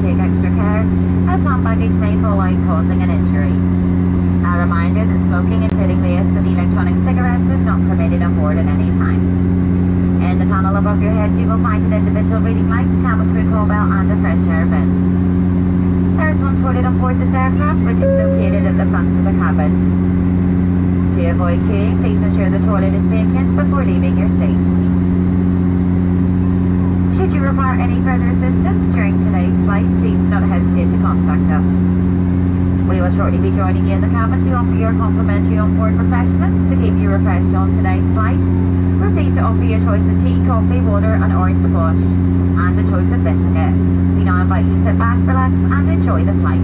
take extra care, as some baggage may fall out causing an injury. A reminder that smoking, including the use of electronic cigarettes, is not permitted on board at any time. In the panel above your head, you will find an individual reading light, cabin crew call bell, and a fresh air vent. There is one toilet on board this aircraft, which is located at the front of the cabin. To avoid queuing, please ensure the toilet is vacant before leaving your seat. You require any further assistance during today's flight, please do not hesitate to contact us. We will shortly be joining you in the cabin to offer your complimentary onboard refreshments to keep you refreshed on today's flight. We're pleased to offer you a choice of tea, coffee, water and orange squash, and a choice of biscuit. We now invite you to sit back, relax and enjoy the flight.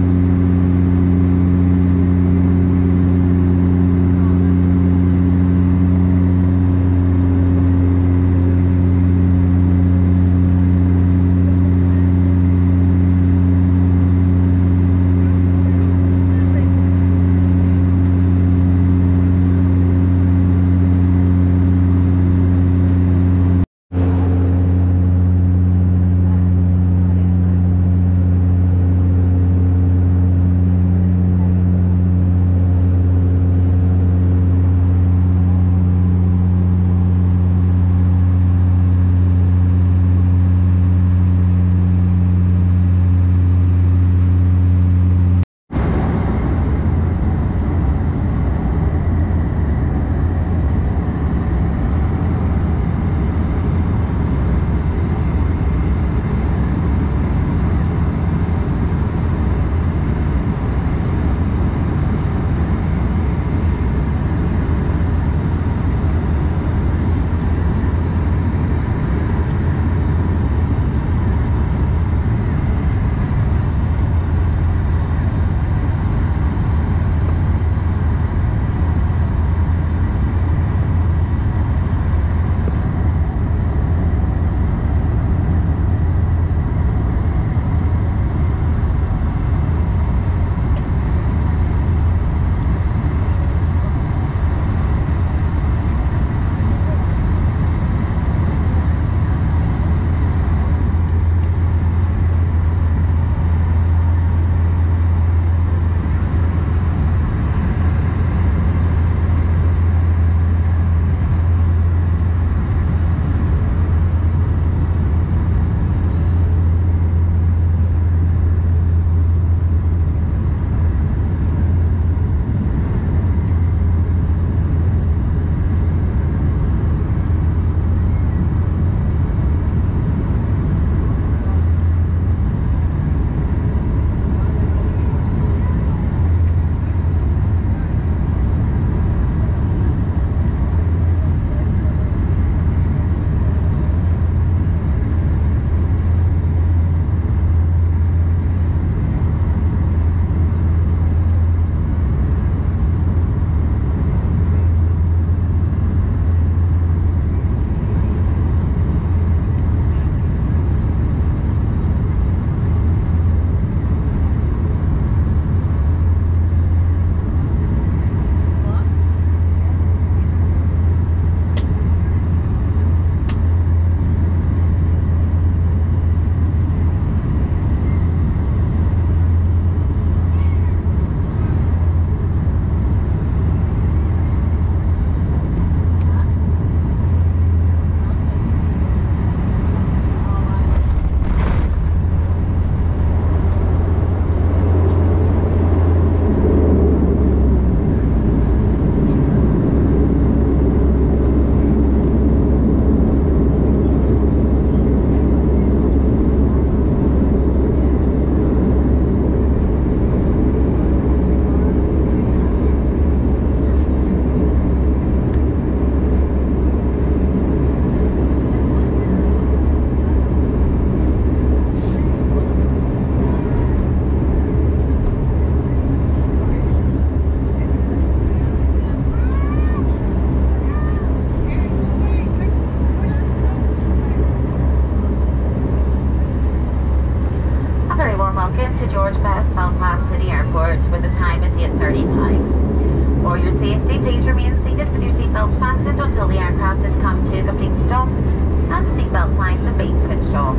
skip to George Best Belfast City Airport where the time is 35. For your safety, please remain seated with your seatbelts fastened until the aircraft has come to a complete stop and seatbelt signs have been switched off.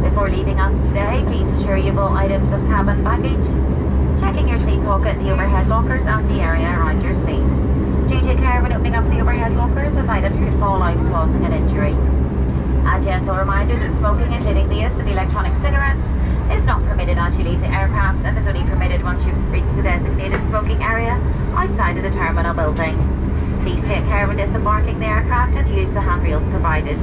Before leaving us today, please ensure you have all items of cabin baggage, checking your seat pocket, the overhead lockers and the area around your seat. Do take care when opening up the overhead lockers as items could fall out causing an injury. A gentle reminder that smoking, including the use of electronic cigarettes, aircraft and is only permitted once you've reached the designated smoking area outside of the terminal building. Please take care when disembarking the aircraft and use the handrails provided.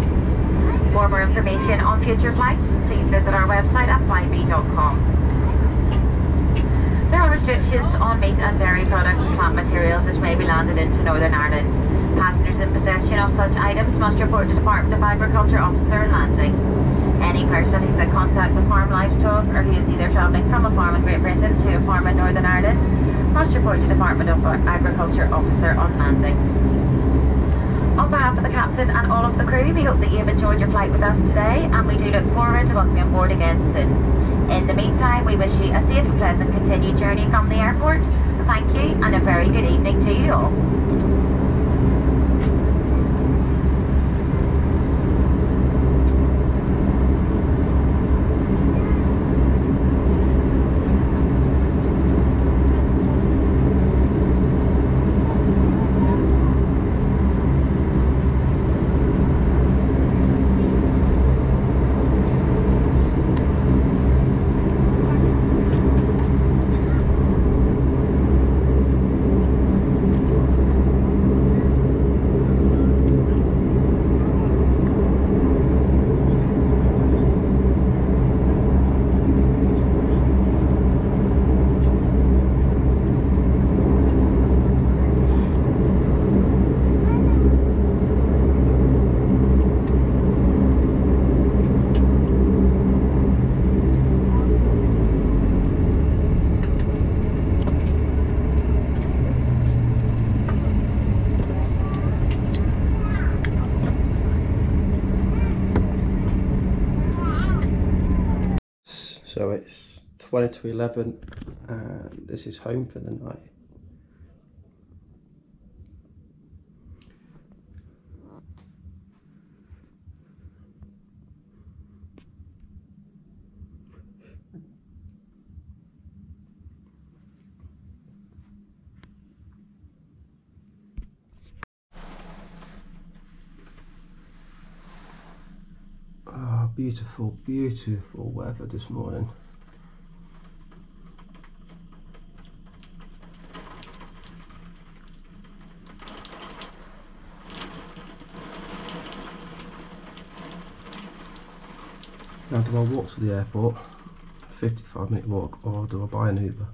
For more information on future flights, please visit our website at flybe.com. There are restrictions on meat and dairy products and plant materials which may be landed into Northern Ireland. Passengers in possession of such items must report to the Department of Agriculture officer in landing. Any person who's in contact with farm livestock or who is either travelling from a farm in Great Britain to a farm in Northern Ireland must report to the Department of Agriculture officer on landing. On behalf of the captain and all of the crew, we hope that you have enjoyed your flight with us today and we do look forward to welcoming you on board again soon. In the meantime, we wish you a safe and pleasant continued journey from the airport. Thank you and a very good evening to you all. So it's 20 to 11 and this is home for the night. Beautiful, beautiful weather this morning. Now, do I walk to the airport, 55 minute walk, or do I buy an Uber?